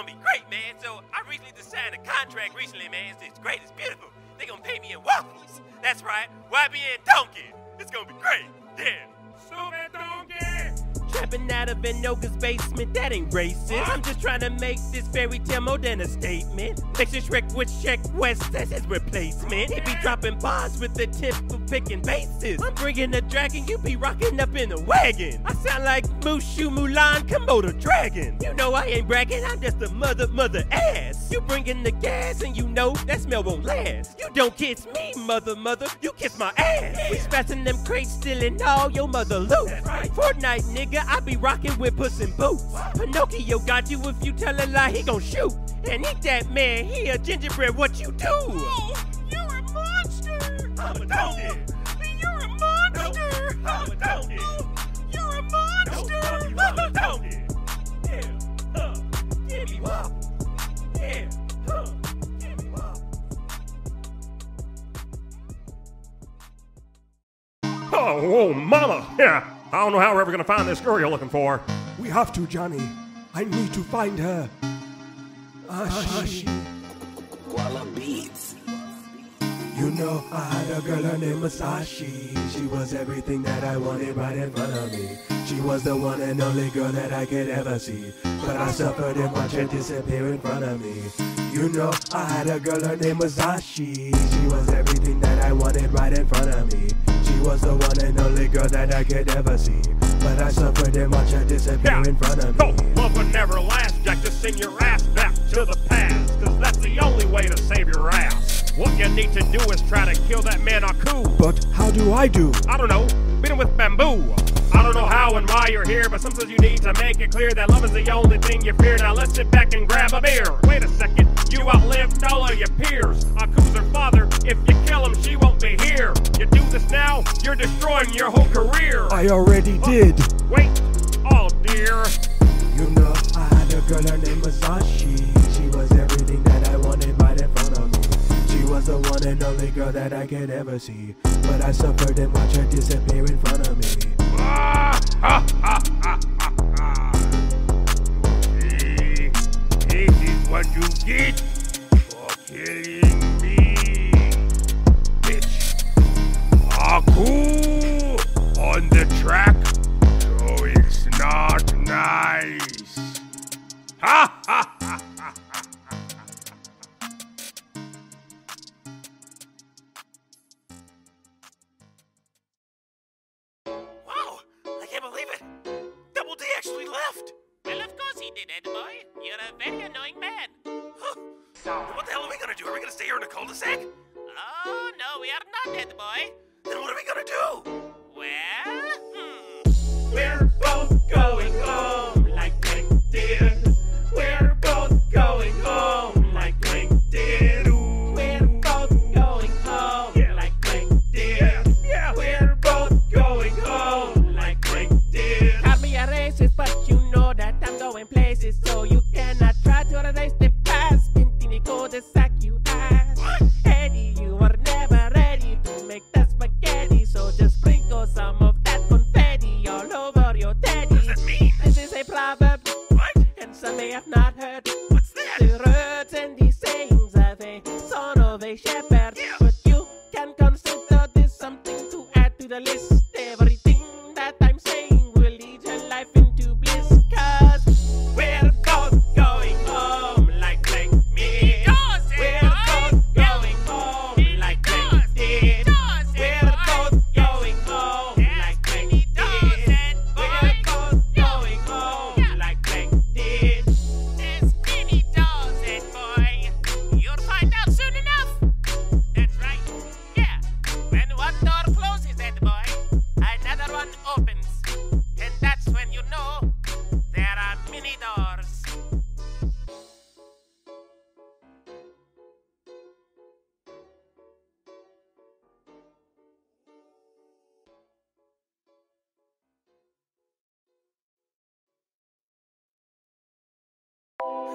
gonna be great, man. So I recently just signed a contract recently, man. It's, it's great, it's beautiful. They gonna pay me in waffles. That's right, YBN Donkey. It's gonna be great. Yeah. Super donkey! Trapping out of Inoka's basement, that ain't racist. I'm just trying to make this fairy tale more than a statement. Mixing Shrek with Shrek West as his replacement. He be dropping bars with the tip of picking bases. I'm bringing the dragon, you be rocking up in the wagon. I sound like Mushu Mulan Komodo Dragon. You know I ain't bragging, I'm just a mother, mother ass. You bringing the gas and you know that smell won't last. You don't kiss me, mother, mother, you kiss my ass. We smashing them crates, stealing all your mother loot. Fortnite, nigga, I be rocking with Puss in Boots. Pinocchio got you if you tell a lie, he gon' shoot. And eat that man, he a gingerbread, what you do? Oh, Oh, oh, mama! Yeah, I don't know how we're ever gonna find this girl you're looking for. We have to, Johnny. I need to find her. Ashi. Koala beads. You know, I had a girl, her name was Ashi. She was everything that I wanted right in front of me. She was the one and only girl that I could ever see. But I suffered and watched her disappear in front of me. You know, I had a girl, her name was Ashi. She was everything that I wanted right in front of me. She was the one and only girl that I could ever see. But I suffered and watched her disappear Yeah. in front of No, me. love would never last, Jack. Just send your ass back to the past. Cause that's the only way to save your ass. What you need to do is try to kill that man Aku. But how do I do? I don't know, beat him with bamboo. How and why you're here, but sometimes you need to make it clear that love is the only thing you fear. Now let's sit back and grab a beer. Wait a second, you outlived all of your peers. Aku's her father. If you kill him, she won't be here. You do this now, you're destroying your whole career. I already did. Wait, oh dear. You know, I had a girl, her name was Ashi. She was everything that I wanted right in front of me. She was the one and only girl that I could ever see. But I suffered and watched her disappear in front of me. This is what you get for killing What the hell are we gonna do? Are we gonna stay here in a cul-de-sac? Oh, no, we are not, Ed, boy. Then what are we gonna do? Well, hmm. We're both going may have not heard. What's? The words and the sayings of a son of a shepherd. When one door closes, Ed boy, another one opens. And that's when you know there are many doors.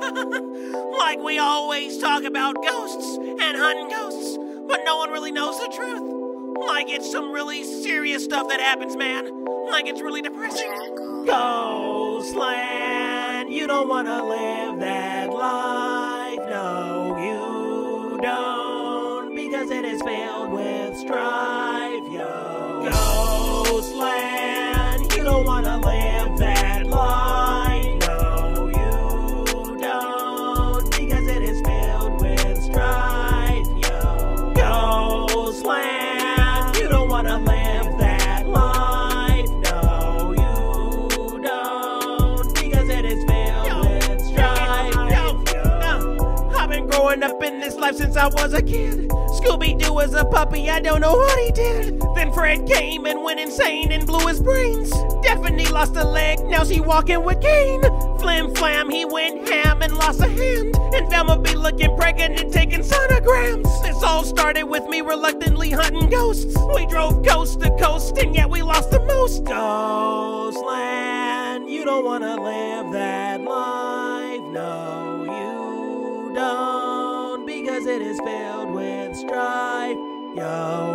like we always talk about ghosts and hunting ghosts, but no one really knows the truth. Like it's some really serious stuff that happens, man. Like it's really depressing. Ghostland, you don't wanna live that growing up in this life since I was a kid. Scooby Doo was a puppy, I don't know what he did. Then Fred came and went insane and blew his brains. Daphne lost a leg, now she walking with cane. Flim Flam, he went ham and lost a hand. And Velma be looking pregnant and taking sonograms. This all started with me reluctantly hunting ghosts. We drove coast to coast and yet we lost the most. Ghostland, you don't wanna live that life. No, strife. Yo.